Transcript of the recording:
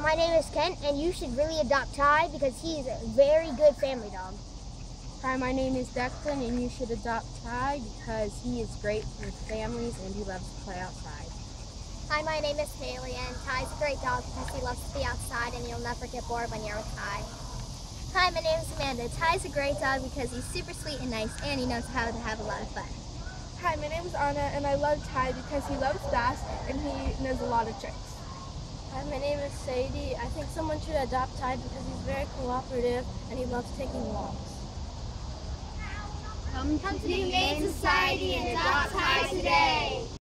My name is Kent, and you should really adopt Ty because he is a very good family dog. Hi, my name is Declan, and you should adopt Ty because he is great with families and he loves to play outside. Hi, my name is Haley, and Ty's a great dog because he loves to be outside and you'll never get bored when you're with Ty. Hi, my name is Amanda. Ty's a great dog because he's super sweet and nice and he knows how to have a lot of fun. Hi, my name is Anna, and I love Ty because he loves bass and he knows a lot of tricks. Hi, my name is Sadie. I think someone should adopt Ty because he's very cooperative and he loves taking walks. Come to the Humane Society